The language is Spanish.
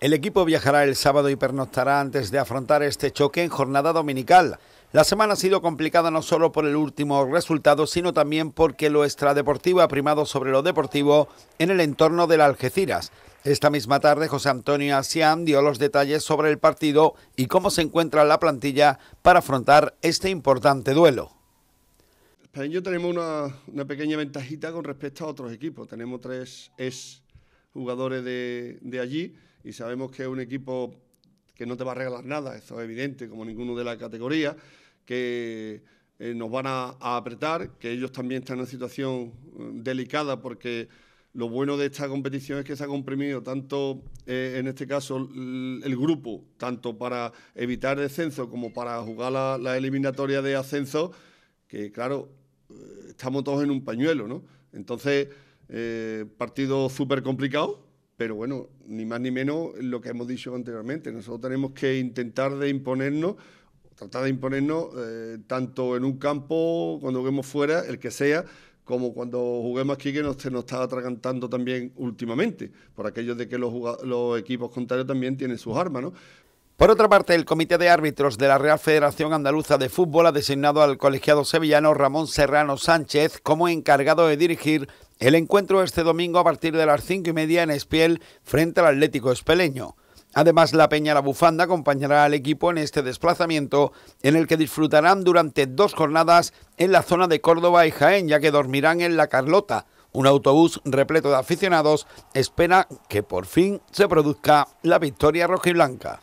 El equipo viajará el sábado y pernoctará antes de afrontar este choque en jornada dominical. La semana ha sido complicada no solo por el último resultado, sino también porque lo extradeportivo ha primado sobre lo deportivo en el entorno del Algeciras. Esta misma tarde, José Antonio Asián dio los detalles sobre el partido y cómo se encuentra la plantilla para afrontar este importante duelo. Yo tenemos una, pequeña ventajita con respecto a otros equipos. Tenemos tres ex jugadores de, de allí y sabemos que es un equipo que no te va a regalar nada, eso es evidente, como ninguno de la categoría, que eh, nos van a, apretar, que ellos también están en una situación eh, delicada porque lo bueno de esta competición es que se ha comprimido tanto, eh, en este caso, el, grupo, tanto para evitar descenso como para jugar la, eliminatoria de ascenso, que claro, estamos todos en un pañuelo, ¿no? Entonces, partido súper complicado, pero bueno, ni más ni menos lo que hemos dicho anteriormente. Nosotros tenemos que intentar de imponernos, tratar de imponernos eh, tanto en un campo, cuando juguemos fuera, el que sea, como cuando juguemos aquí, que nos, nos está atragantando también últimamente, por aquello de que los, los equipos contrarios también tienen sus armas, ¿no? Por otra parte, el Comité de Árbitros de la Real Federación Andaluza de Fútbol ha designado al colegiado sevillano Ramón Serrano Sánchez como encargado de dirigir el encuentro este domingo a partir de las cinco y media en Espiel frente al Atlético Espeleño. Además, la Peña La Bufanda acompañará al equipo en este desplazamiento, en el que disfrutarán durante dos jornadas en la zona de Córdoba y Jaén, ya que dormirán en La Carlota. Un autobús repleto de aficionados espera que por fin se produzca la victoria rojiblanca.